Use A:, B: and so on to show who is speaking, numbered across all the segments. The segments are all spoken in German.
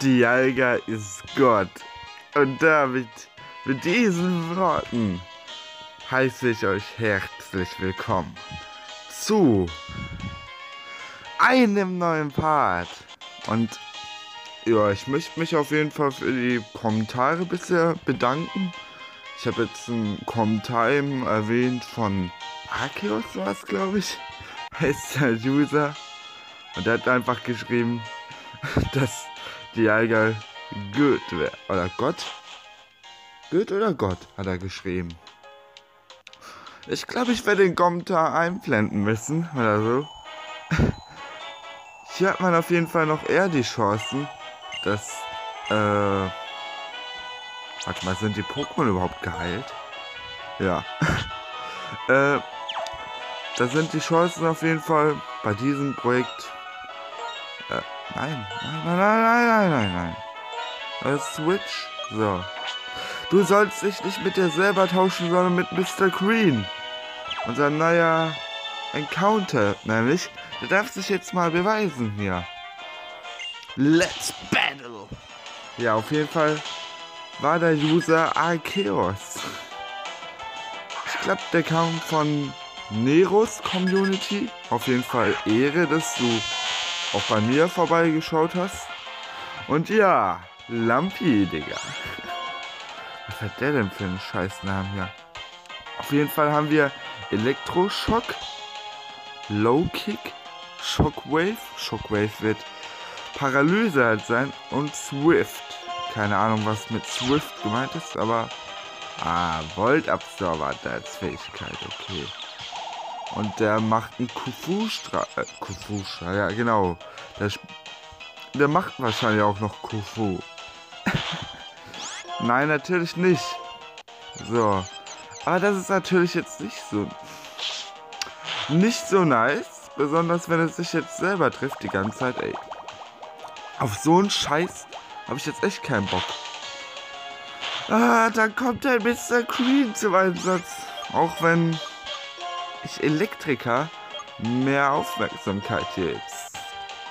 A: Die
B: Alga ist Gott. Und damit, mit diesen Worten, heiße ich euch herzlich willkommen zu einem neuen Part. Und ja, ich möchte mich auf jeden Fall für die Kommentare bisher bedanken. Ich habe jetzt Kommentar eben erwähnt von Arceus, war es glaube ich, heißt der User. Und der hat einfach geschrieben, dass Dialga gut wäre. Oder Gott? Gut oder Gott, hat er geschrieben. Ich glaube, ich werde den Kommentar einblenden müssen oder so. Hier hat man auf jeden Fall noch eher die Chancen, dass, äh... Warte mal, sind die Pokémon überhaupt geheilt? Ja. äh, da sind die Chancen auf jeden Fall bei diesem Projekt... Äh, nein, nein, nein, nein, nein, nein, nein, nein. Äh, Switch? So. Du sollst dich nicht mit dir selber tauschen, sondern mit Mr. Green. Unser neuer Encounter, nämlich. Der darf sich jetzt mal beweisen hier. Let's battle! Ja, auf jeden Fall war der User Arceus. Ich glaube, der kam von Neros Community. Auf jeden Fall Ehre, dass du auch bei mir vorbeigeschaut hast. Und ja, Lampi, Digga. Was hat der denn für einen Scheißnamen hier? Auf jeden Fall haben wir Elektroschock, Low Kick, Shockwave. Shockwave wird Paralyse halt sein und Swift. Keine Ahnung, was mit Swift gemeint ist, aber ah, Voltabsorber hat er als Fähigkeit, okay. Und der macht einen Kufu-Strahl. Äh, Kufu-Strahl, ja genau. Der, der macht wahrscheinlich auch noch Kufu. Nein, natürlich nicht. So. Aber das ist natürlich jetzt nicht so. Nicht so nice. Besonders wenn es sich jetzt selber trifft die ganze Zeit, ey. Auf so einen Scheiß habe ich jetzt echt keinen Bock. Ah, da kommt der Mr. Green zum Einsatz. Auch wenn ich Elektriker mehr Aufmerksamkeit jetzt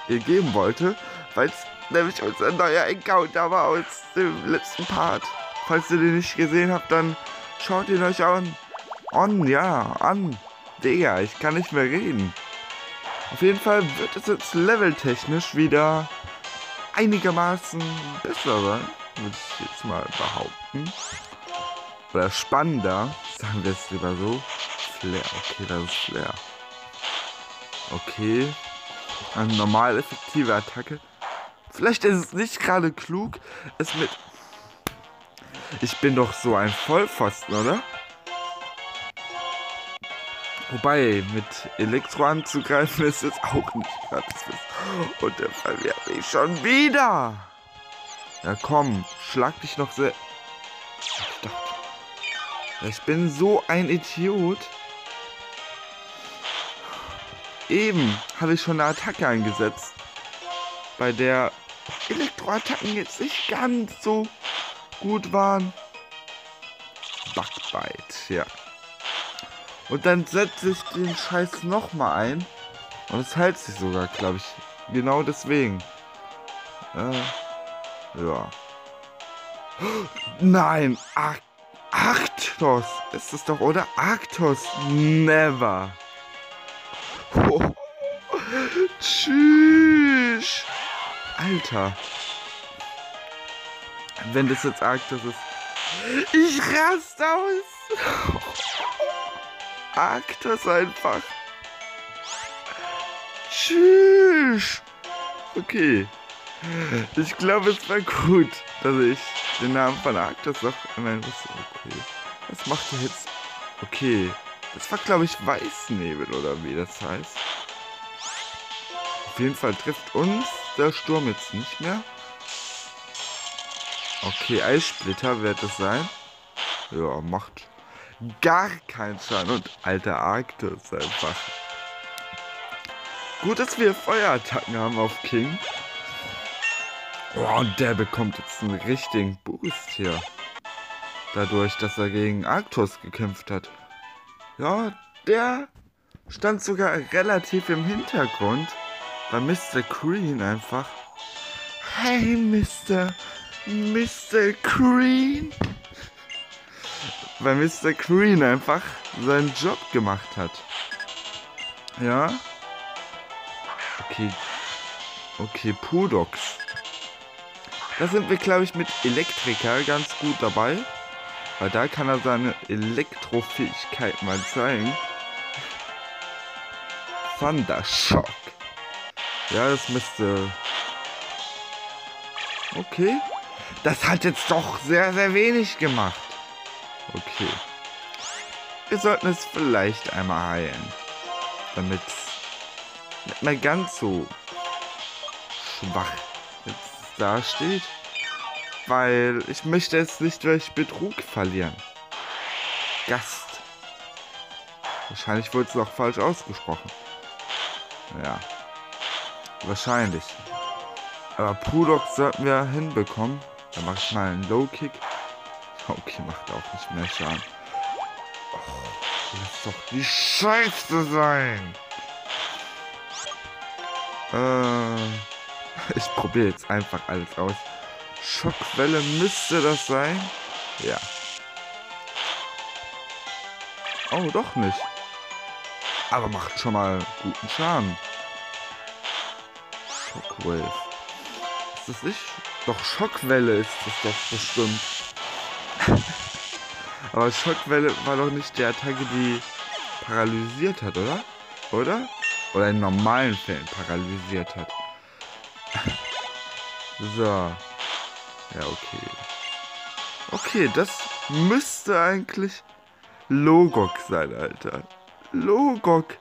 B: ihr geben wollte, weil es nämlich unser neuer Encounter war aus dem letzten Part. Falls ihr den nicht gesehen habt, dann schaut ihn euch an. On, ja, an. Digga, ich kann nicht mehr reden. Auf jeden Fall wird es jetzt leveltechnisch wieder einigermaßen besser sein, würde ich jetzt mal behaupten. Oder spannender, sagen wir es lieber so. Flair, okay, das ist Flair. Okay. Eine normal effektive Attacke. Vielleicht ist es nicht gerade klug, es mit... Ich bin doch so ein Vollpfosten, oder? Wobei, mit Elektro anzugreifen ist es auch nicht gerade. Und der verwehrt mich schon wieder. Ja komm, schlag dich noch sehr... Ich bin so ein Idiot. Eben habe ich schon eine Attacke eingesetzt. Bei der Elektroattacken jetzt nicht ganz so gut waren. Backbite, ja. Und dann setze ich den Scheiß nochmal ein. Und es hält sich sogar, glaube ich. Genau deswegen. Äh, ja. Nein, Ar Arktos ist es doch, oder? Arktos, never. Oh. Tschüss. Alter. Wenn das jetzt Arktos ist. Ich raste aus. Arktos einfach. Tschüss. Okay. Ich glaube, es war gut, dass ich den Namen von Arktos noch einmal wusste. Okay. Was macht er jetzt? Okay. Das war, glaube ich, Weißnebel oder wie das heißt. Auf jeden Fall trifft uns der Sturm jetzt nicht mehr. Okay, Eissplitter wird es sein. Ja, macht gar keinen Schaden. Und alter Arktis einfach. Gut, dass wir Feuerattacken haben auf King. Oh, und der bekommt jetzt einen richtigen Boost hier. Dadurch, dass er gegen Arctos gekämpft hat. Ja, der stand sogar relativ im Hintergrund. Bei Mr. Green einfach. Hey, Mr. Mr. Green. Weil Mr. Green einfach seinen Job gemacht hat. Ja. Okay. Okay, Pudox. Da sind wir, glaube ich, mit Elektriker ganz gut dabei. Weil da kann er seine Elektrofähigkeit mal zeigen. Thundershock. Ja, das müsste... Okay. Das hat jetzt doch sehr, sehr wenig gemacht. Okay. Wir sollten es vielleicht einmal heilen. Damit es nicht mehr ganz so schwach jetzt dasteht. Weil ich möchte es nicht durch Betrug verlieren. Gast. Wahrscheinlich wurde es noch falsch ausgesprochen. Ja. Wahrscheinlich. Aber Pudok sollten wir hinbekommen. Dann mache ich mal einen Low-Kick. Okay, macht auch nicht mehr Schaden. Oh, lass doch die Scheiße sein. Äh, ich probiere jetzt einfach alles aus. Schockwelle müsste das sein. Ja. Oh, doch nicht. Aber macht schon mal guten Schaden. Shockwave. Ist das nicht? Doch, Schockwelle ist das doch bestimmt. Aber Schockwelle war doch nicht die Attacke, die paralysiert hat, oder? Oder? Oder in normalen Fällen paralysiert hat. so. Ja, okay. Okay, das müsste eigentlich Logok sein, Alter. Logok.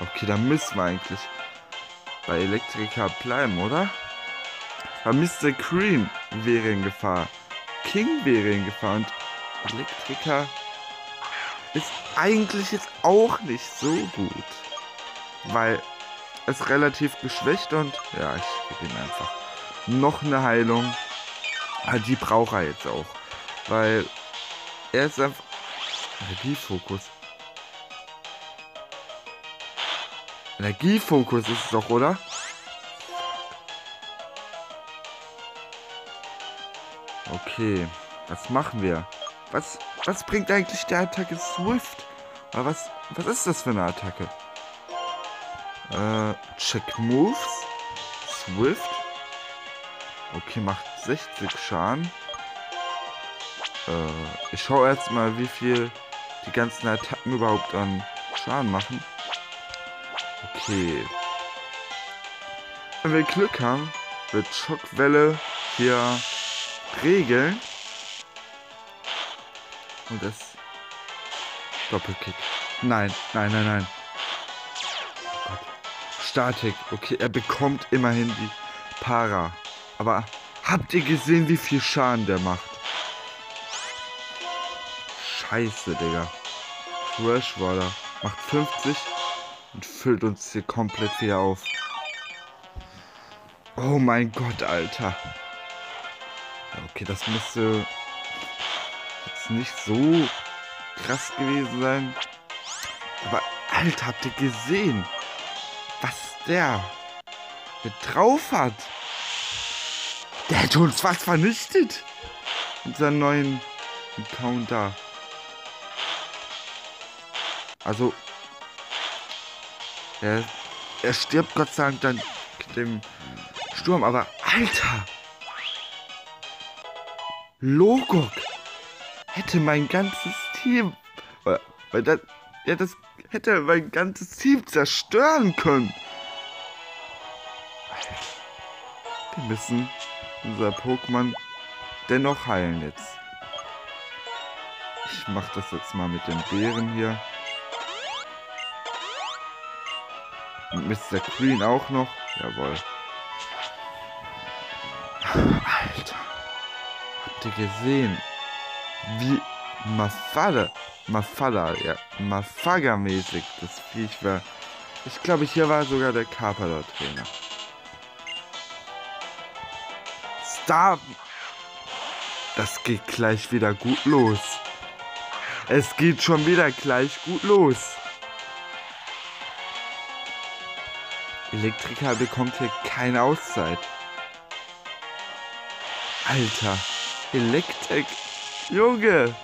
B: Okay, da müssen wir eigentlich bei Elektrika bleiben, oder? Aber Mr. Cream wäre in Gefahr. King wäre in Gefahr und Elektriker ist eigentlich jetzt auch nicht so gut. Weil es relativ geschwächt und ja, ich gebe ihm einfach noch eine Heilung. Aber die braucht er jetzt auch. Weil er ist einfach. Energiefokus. Energiefokus ist es doch, oder? Okay, was machen wir? Was, was bringt eigentlich der Attacke Swift? Aber was, was ist das für eine Attacke? Äh, Check Moves. Swift. Okay, macht 60 Schaden. Äh, ich schaue jetzt mal, wie viel die ganzen Attacken überhaupt an Schaden machen. Okay. Wenn wir Glück haben, wird Schockwelle hier regeln. Und das Doppelkick. Nein, nein, nein, nein. Oh Statik. Okay, er bekommt immerhin die Para. Aber habt ihr gesehen, wie viel Schaden der macht? Scheiße, Digga. Freshwater macht 50 und füllt uns hier komplett wieder auf. Oh mein Gott, Alter. Okay, das müsste jetzt nicht so krass gewesen sein. Aber, Alter, habt ihr gesehen, was der mit drauf hat? Der hat uns was vernichtet. Mit seinem neuen Encounter. Also, er, er stirbt Gott sei Dank dann dem Sturm, aber Alter! Logok hätte mein ganzes Team. Weil das, ja, das hätte mein ganzes Team zerstören können. Wir müssen unser Pokémon dennoch heilen jetzt. Ich mach das jetzt mal mit den Bären hier. Und Mr. Queen auch noch. Jawohl. Habt ihr gesehen? Wie Mafada, Mafada, ja, Mafaga-mäßig das Viech war. Ich glaube, hier war sogar der Das geht gleich wieder gut los. Es geht schon wieder gleich gut los. Elektriker bekommt hier keine Auszeit. Alter. Elektrik. Junge.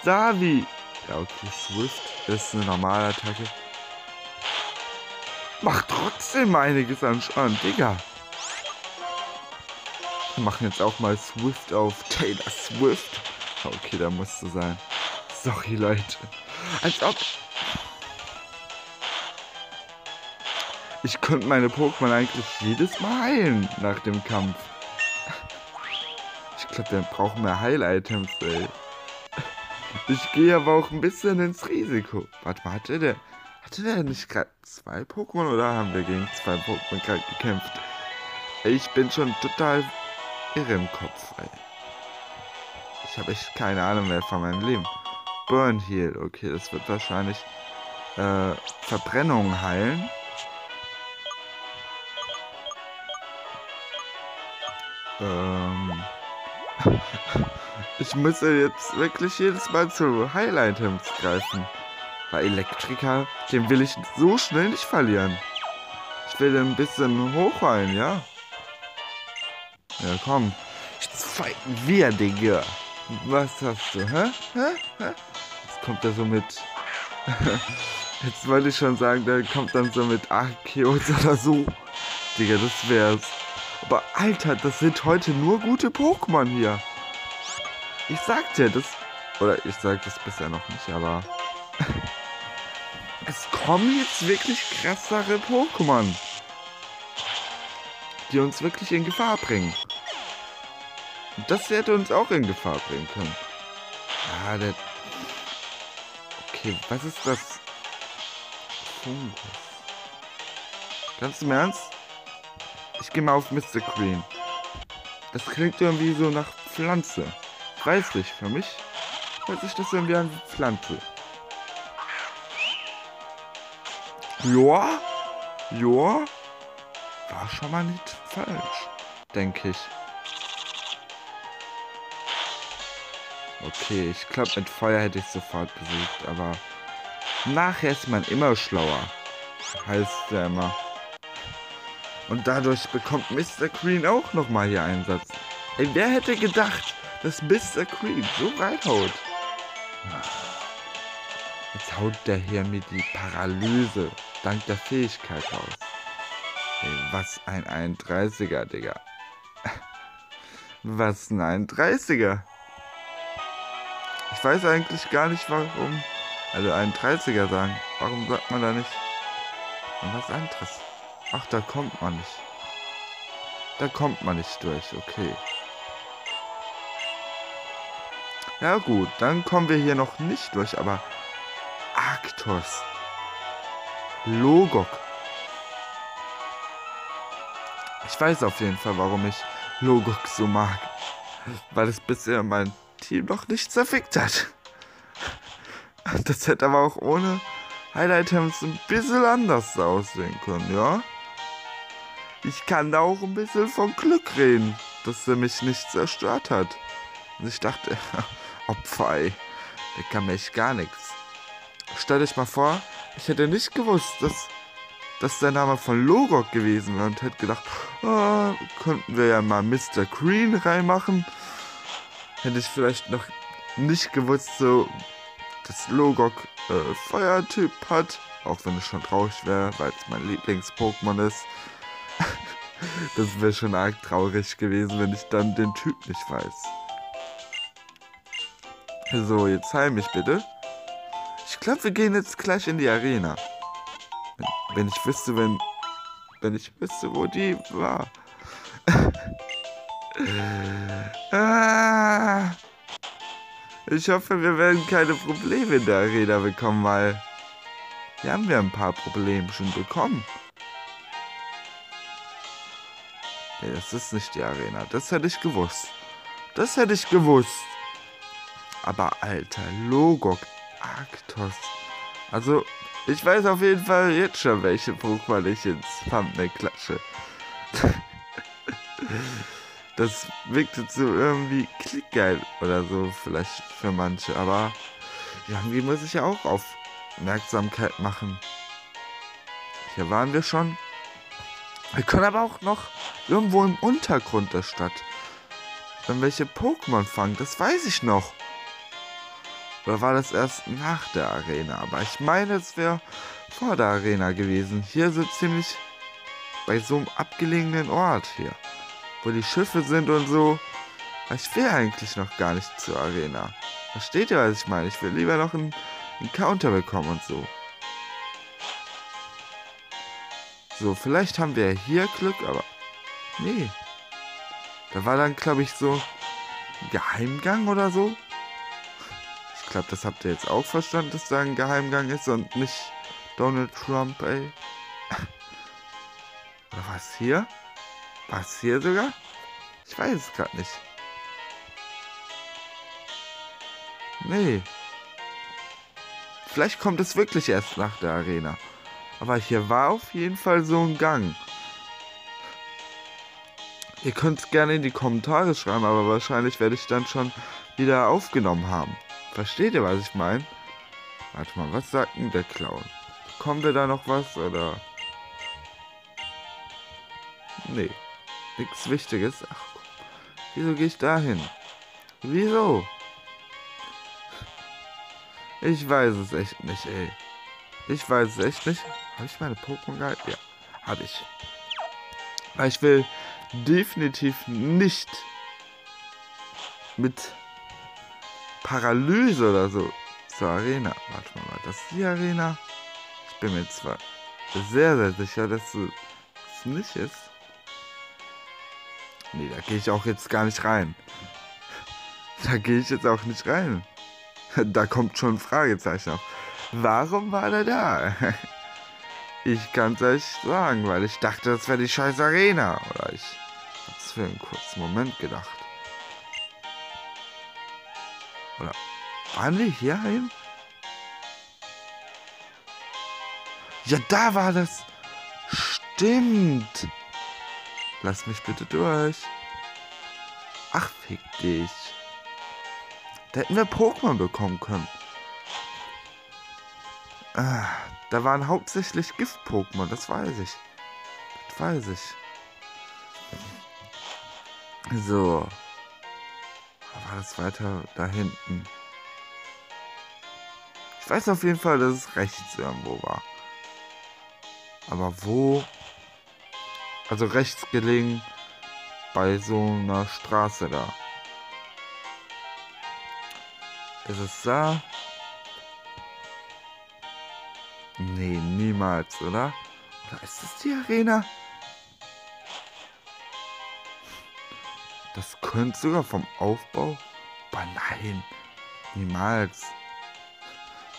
B: Starvy. Ja, okay, Swift ist eine normale Attacke. Macht trotzdem einiges an Schaden, Digga. Wir machen jetzt auch mal Swift auf Taylor Swift. Okay, da musste sein. Sorry, Leute. Als ob... Ich könnte meine Pokémon eigentlich jedes Mal heilen nach dem Kampf. Glaube, wir brauchen mehr Heil-Items, ey. Ich gehe aber auch ein bisschen ins Risiko. Warte mal, hatte der, hatte der nicht gerade zwei Pokémon oder haben wir gegen zwei Pokémon gerade gekämpft? Ich bin schon total irre im Kopf, ey. Ich habe echt keine Ahnung mehr von meinem Leben. Burn Heal, okay, das wird wahrscheinlich äh, Verbrennungen heilen. Ähm. Ich müsse jetzt wirklich jedes Mal zu Heil-Items greifen. Bei Elektriker, den will ich so schnell nicht verlieren. Ich will ein bisschen hochheilen, ja? Ja, komm. Jetzt fighten wir, Digga. Was hast du, hä? Hä? hä? Jetzt kommt er so mit... Jetzt wollte ich schon sagen, der kommt dann so mit Arceus oder so. Digga, das wär's. Aber Alter, das sind heute nur gute Pokémon hier. Ich sag dir das. Oder ich sag das bisher noch nicht, aber. es kommen jetzt wirklich krassere Pokémon. Die uns wirklich in Gefahr bringen. Und das hätte uns auch in Gefahr bringen können. Ah, der. Okay, was ist das? Fungus. Ganz im Ernst? Ich gehe mal auf Mr. Green. Das klingt irgendwie so nach Pflanze. Weiß nicht, für mich hört sich das irgendwie an wie Pflanze. Joa, joa, war schon mal nicht falsch, denke ich. Okay, ich glaube, mit Feuer hätte ich sofort besiegt, aber nachher ist man immer schlauer. Heißt ja immer. Und dadurch bekommt Mr. Green auch nochmal hier Einsatz. Ey, wer hätte gedacht, dass Mr. Green so reinhaut? Jetzt haut der hier mir die Paralyse dank der Fähigkeit raus. Ey, was ein 31er, Digga. Was ein 31er. Ich weiß eigentlich gar nicht, warum. Also ein 30er sagen. Warum sagt man da nicht was anderes? Ach, da kommt man nicht. Da kommt man nicht durch, okay. Ja gut, dann kommen wir hier noch nicht durch, aber Arktos. Logok. Ich weiß auf jeden Fall, warum ich Logok so mag. Weil es bisher mein Team noch nicht zerfickt hat. Das hätte aber auch ohne Highlight-Items ein bisschen anders aussehen können, ja? Ich kann da auch ein bisschen von Glück reden, dass er mich nicht zerstört hat. Und ich dachte, Opfer, ey, der kann mir echt gar nichts. Stell dich mal vor, ich hätte nicht gewusst, dass das der Name von Logok gewesen wäre und hätte gedacht, oh, könnten wir ja mal Mr. Green reinmachen. Hätte ich vielleicht noch nicht gewusst, so, dass Logok äh, Feuertyp hat. Auch wenn es schon traurig wäre, weil es mein Lieblings-Pokémon ist. Das wäre schon arg traurig gewesen, wenn ich dann den Typ nicht weiß. So, jetzt heil mich bitte. Ich glaube, wir gehen jetzt gleich in die Arena. Wenn, wenn ich wüsste, wenn... Wenn ich wüsste, wo die war. ah, ich hoffe, wir werden keine Probleme in der Arena bekommen, weil... Hier haben wir ein paar Probleme schon bekommen. Nee, das ist nicht die Arena. Das hätte ich gewusst. Das hätte ich gewusst. Aber alter, Logok, Arktos. Also, ich weiß auf jeden Fall jetzt schon, welche Pokémon ich ins Thumbnail klatsche. Das wirkt jetzt so irgendwie klickgeil oder so, vielleicht für manche, aber irgendwie muss ich ja auch Aufmerksamkeit machen. Hier waren wir schon. Wir können aber auch noch irgendwo im Untergrund der Stadt irgendwelche Pokémon fangen. Das weiß ich noch. Oder war das erst nach der Arena? Aber ich meine, es wäre vor der Arena gewesen. Hier so ziemlich bei so einem abgelegenen Ort hier. Wo die Schiffe sind und so. Ich will eigentlich noch gar nicht zur Arena. Versteht ihr, was ich meine? Ich will lieber noch einen, einen Counter bekommen und so. So, vielleicht haben wir hier Glück, aber... Nee. Da war dann, glaube ich, so... Geheimgang oder so. Ich glaube, das habt ihr jetzt auch verstanden, dass da ein Geheimgang ist und nicht Donald Trump, ey. Oder was hier? Was hier sogar? Ich weiß es gerade nicht. Nee. Vielleicht kommt es wirklich erst nach der Arena. Aber hier war auf jeden Fall so ein Gang. Ihr könnt es gerne in die Kommentare schreiben, aber wahrscheinlich werde ich dann schon wieder aufgenommen haben. Versteht ihr, was ich meine? Warte mal, was sagt denn der Clown? Kommen wir da noch was oder? Nee, nichts Wichtiges. Ach, wieso gehe ich da hin? Wieso? Ich weiß es echt nicht, ey. Ich weiß es echt nicht. Habe ich meine Pokémon gehalten? Ja, habe ich. Aber ich will definitiv nicht mit Paralyse oder so zur Arena. Warte mal, das ist die Arena. Ich bin mir zwar sehr, sehr sicher, dass es nicht ist. Nee, da gehe ich auch jetzt gar nicht rein. Da gehe ich jetzt auch nicht rein. Da kommt schon ein Fragezeichen auf. Warum war der da? Ich kann es euch sagen, weil ich dachte, das wäre die scheiß Arena. Oder ich habe es für einen kurzen Moment gedacht. Oder waren wir hier hin? Ja, da war das. Stimmt. Lass mich bitte durch. Ach, fick dich. Da hätten wir Pokémon bekommen können. Ah, da waren hauptsächlich Gift-Pokémon, das weiß ich. Das weiß ich. So. War das weiter da hinten? Ich weiß auf jeden Fall, dass es rechts irgendwo war. Aber wo? Also rechts gelegen bei so einer Straße da. Ist es da? Nee, niemals, oder? Oder ist das die Arena? Das könnte sogar vom Aufbau. Aber nein, niemals.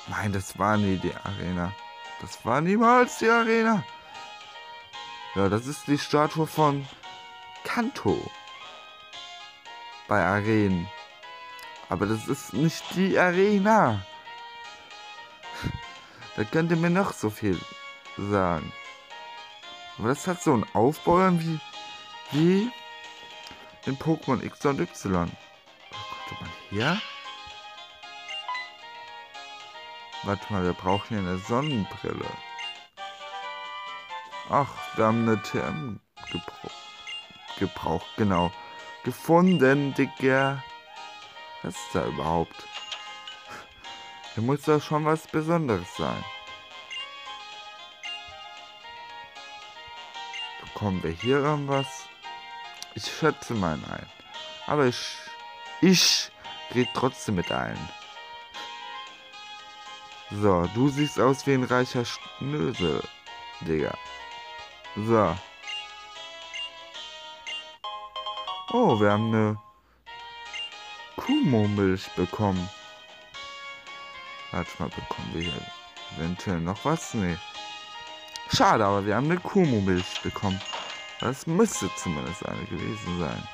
B: Nein, das war nie die Arena. Das war niemals die Arena. Ja, das ist die Statue von Kanto. Bei Arenen. Aber das ist nicht die Arena. Da könnt ihr mir noch so viel sagen. Aber das hat so einen Aufbau wie, wie in Pokémon X und Y. Konnte man hier? Warte mal, wir brauchen hier eine Sonnenbrille. Ach, wir haben eine TM gebra gebraucht, genau. Gefunden, Digga. Was ist da überhaupt? Hier muss da schon was Besonderes sein. Bekommen wir hier irgendwas? Ich schätze mal ein. Aber ich, ich rede trotzdem mit allen. So, du siehst aus wie ein reicher Schnösel, Digga. So. Oh, wir haben eine Kuhmilch bekommen. Warte mal, bekommen wir hier eventuell noch was? Nee. Schade, aber wir haben eine Kumu-Milch bekommen. Das müsste zumindest eine gewesen sein.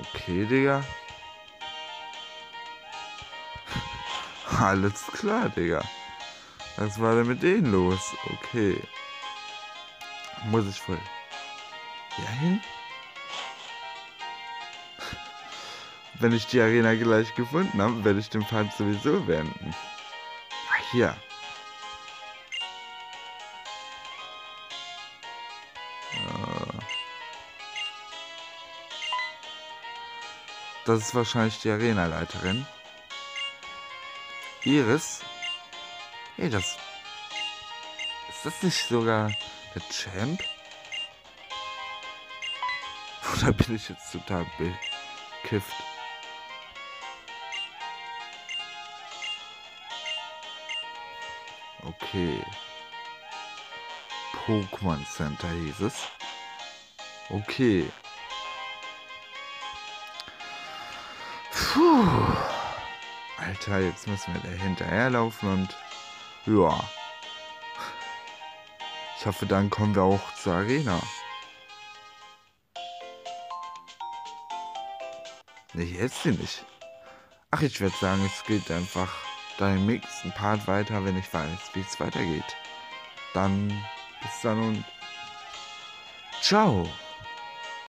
B: Okay, Digga. Alles klar, Digga. Was war denn mit denen los? Okay. Muss ich voll. Hier hin? Wenn ich die Arena gleich gefunden habe, werde ich den Pfad sowieso beenden. Ah, hier. Äh. Das ist wahrscheinlich die Arenaleiterin. Iris. Hey, das... Ist das nicht sogar der Champ? Oder bin ich jetzt total bekifft? Okay. Pokémon Center hieß es. Okay. Puh. Alter, jetzt müssen wir da hinterherlaufen und ja. Ich hoffe, dann kommen wir auch zur Arena. Nee, jetzt sie nicht. Ach, ich würde sagen, es geht einfach dann im nächsten Part weiter, wenn ich weiß, wie es weitergeht. Dann bis dann und ciao.